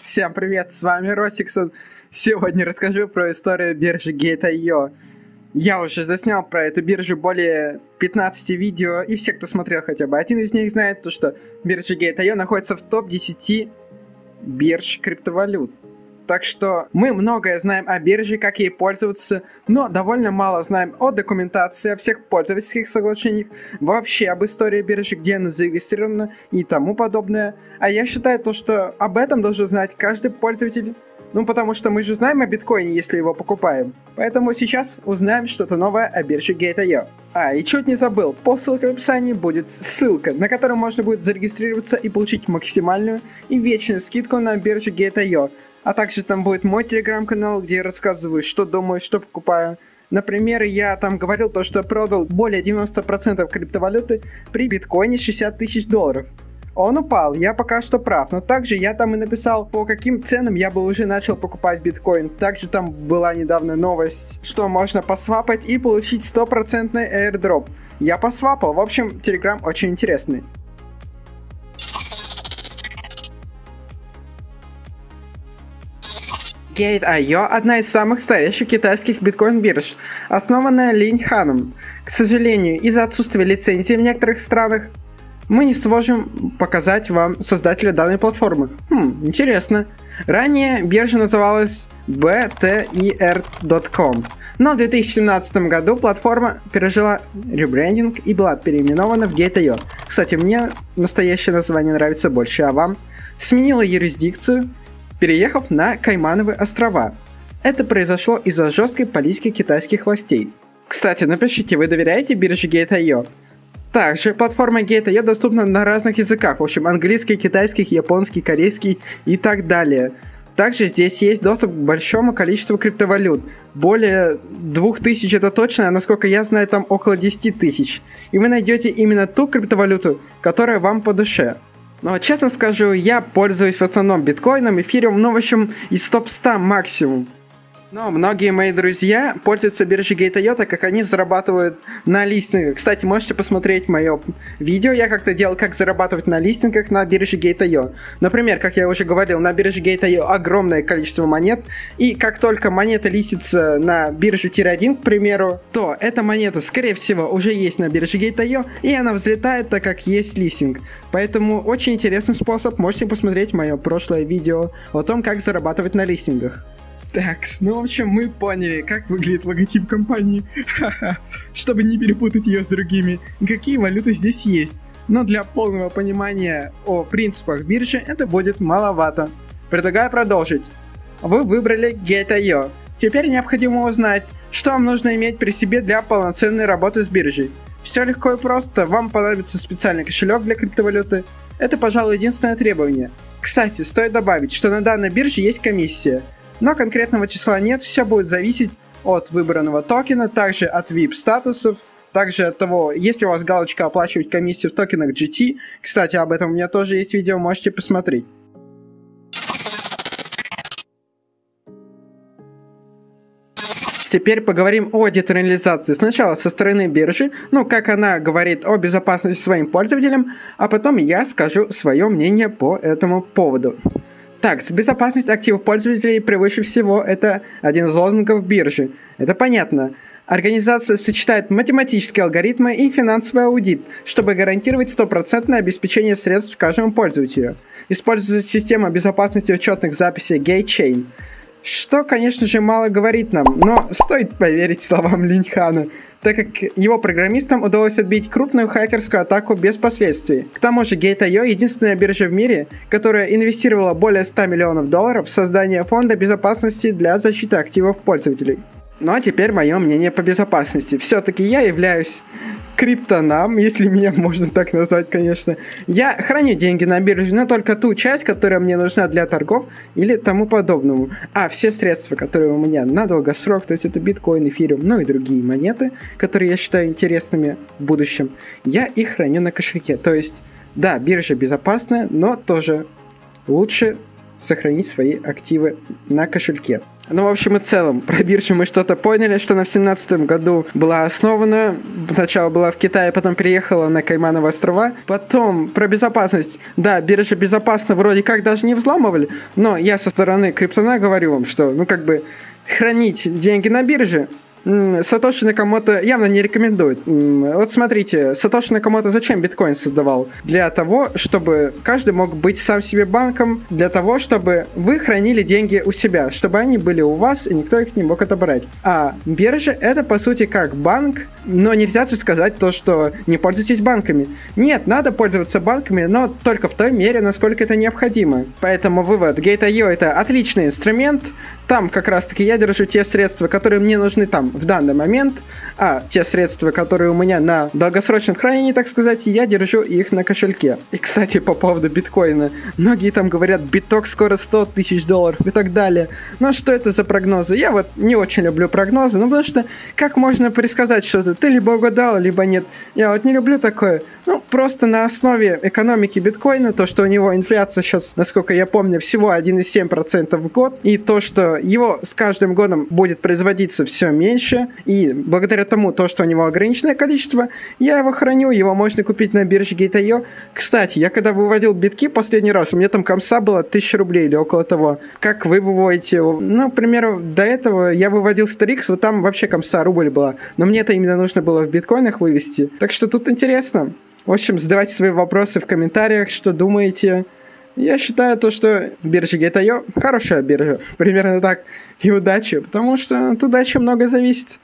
Всем привет, с вами Росиксон. Сегодня расскажу про историю биржи Gate.io. Я уже заснял про эту биржу более 15 видео, и все, кто смотрел хотя бы один из них, знает то, что биржа Gate.io находится в топ-10 бирж криптовалют. Так что мы многое знаем о бирже, как ей пользоваться, но довольно мало знаем о документации, о всех пользовательских соглашениях, вообще об истории биржи, где она зарегистрирована и тому подобное. А я считаю то, что об этом должен знать каждый пользователь ну, потому что мы же знаем о биткоине, если его покупаем. Поэтому сейчас узнаем что-то новое о бирже Gate.io. А, и чуть не забыл, по ссылке в описании будет ссылка, на которую можно будет зарегистрироваться и получить максимальную и вечную скидку на бирже Gate.io. А также там будет мой телеграм-канал, где я рассказываю, что думаю, что покупаю. Например, я там говорил то, что продал более 90% криптовалюты при биткоине 60 тысяч долларов. Он упал, я пока что прав, но также я там и написал, по каким ценам я бы уже начал покупать биткоин. Также там была недавно новость, что можно посвапать и получить стопроцентный airdrop. Я посвапал, в общем, телеграм очень интересный. Gate.io – одна из самых старейших китайских биткоин-бирж, основанная Линь Ханом. К сожалению, из-за отсутствия лицензии в некоторых странах, мы не сможем показать вам создателя данной платформы. Хм, интересно. Ранее биржа называлась bter.com, но в 2017 году платформа пережила ребрендинг и была переименована в Gate.io. Кстати, мне настоящее название нравится больше, а вам? Сменила юрисдикцию, переехав на Каймановые острова. Это произошло из-за жесткой политики китайских властей. Кстати, напишите, вы доверяете бирже Gate.io? Также платформа Gate.io доступна на разных языках, в общем, английский, китайский, японский, корейский и так далее. Также здесь есть доступ к большому количеству криптовалют. Более 2000 это точно, а насколько я знаю, там около 10 тысяч. И вы найдете именно ту криптовалюту, которая вам по душе. Но честно скажу, я пользуюсь в основном биткоином, эфириум, ну в общем из топ-100 максимум. Но многие мои друзья пользуются биржей Gate.io, так как они зарабатывают на листингах. Кстати, можете посмотреть мое видео, я как-то делал, как зарабатывать на листингах на бирже Gate.io. Например, как я уже говорил, на бирже Gate.io огромное количество монет, и как только монета листится на биржу Тир-1, к примеру, то эта монета, скорее всего, уже есть на бирже Gate.io, и она взлетает, так как есть листинг. Поэтому очень интересный способ, можете посмотреть мое прошлое видео о том, как зарабатывать на листингах. Так, ну, в общем, мы поняли, как выглядит логотип компании. Чтобы не перепутать ее с другими. Какие валюты здесь есть. Но для полного понимания о принципах биржи это будет маловато. Предлагаю продолжить. Вы выбрали Gate.io. Теперь необходимо узнать, что вам нужно иметь при себе для полноценной работы с биржей. Все легко и просто. Вам понадобится специальный кошелек для криптовалюты. Это, пожалуй, единственное требование. Кстати, стоит добавить, что на данной бирже есть комиссия – но конкретного числа нет, все будет зависеть от выбранного токена, также от VIP статусов, также от того, есть ли у вас галочка оплачивать комиссию в токенах GT. Кстати, об этом у меня тоже есть видео, можете посмотреть. Теперь поговорим о децентрализации. Сначала со стороны биржи, ну, как она говорит о безопасности своим пользователям, а потом я скажу свое мнение по этому поводу. Так, безопасность активов пользователей превыше всего – это один из лозунгов биржи. Это понятно. Организация сочетает математические алгоритмы и финансовый аудит, чтобы гарантировать стопроцентное обеспечение средств каждому пользователю. Используется система безопасности учетных записей GateChain. Что, конечно же, мало говорит нам, но стоит поверить словам Линьхана – так как его программистам удалось отбить крупную хакерскую атаку без последствий. К тому же Gate.io единственная биржа в мире, которая инвестировала более 100 миллионов долларов в создание фонда безопасности для защиты активов пользователей. Ну а теперь мое мнение по безопасности. Все-таки я являюсь криптонам, если меня можно так назвать, конечно. Я храню деньги на бирже, но только ту часть, которая мне нужна для торгов или тому подобному. А все средства, которые у меня на долгосрок, то есть это биткоин, эфириум, ну и другие монеты, которые я считаю интересными в будущем, я их храню на кошельке. То есть, да, биржа безопасная, но тоже лучше сохранить свои активы на кошельке. Ну, в общем и целом, про биржу мы что-то поняли, что она в 2017 году была основана. Сначала была в Китае, потом переехала на Каймановы острова. Потом про безопасность. Да, биржа безопасна, вроде как даже не взламывали, но я со стороны криптона говорю вам, что, ну, как бы, хранить деньги на бирже Сатоши Накамото явно не рекомендует. Вот смотрите, Сатоши Накамото зачем биткоин создавал? Для того, чтобы каждый мог быть сам себе банком, для того, чтобы вы хранили деньги у себя, чтобы они были у вас, и никто их не мог отобрать. А биржа это по сути как банк, но нельзя же сказать то, что не пользуйтесь банками. Нет, надо пользоваться банками, но только в той мере, насколько это необходимо. Поэтому вывод, Gate.io это отличный инструмент, там как раз-таки я держу те средства, которые мне нужны там в данный момент, а те средства, которые у меня на долгосрочном хранении, так сказать, я держу их на кошельке. И, кстати, по поводу биткоина. Многие там говорят, биток скоро 100 тысяч долларов и так далее. Но что это за прогнозы? Я вот не очень люблю прогнозы, ну потому что как можно предсказать что-то? Ты либо угадал, либо нет. Я вот не люблю такое. Ну, просто на основе экономики биткоина, то, что у него инфляция сейчас, насколько я помню, всего 1,7% в год, и то, что его с каждым годом будет производиться все меньше, и благодаря тому, то, что у него ограниченное количество, я его храню, его можно купить на бирже Gate.io. Кстати, я когда выводил битки последний раз, у меня там комса было 1000 рублей или около того. Как вы выводите? Ну, к примеру, до этого я выводил Starix, вот там вообще комса рубль была, но мне это именно нужно было в биткоинах вывести. Так что тут интересно. В общем, задавайте свои вопросы в комментариях, что думаете. Я считаю то, что биржа Gate.io хорошая биржа. Примерно так. И удачи, потому что от удачи много зависит.